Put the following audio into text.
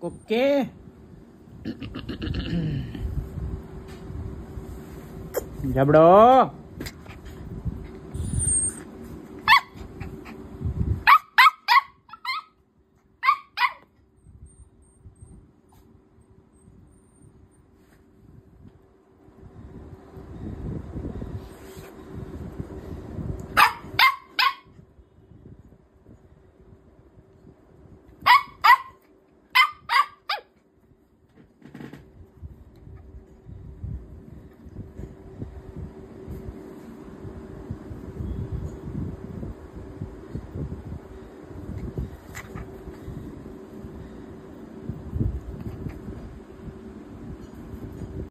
Koke. Jabdo.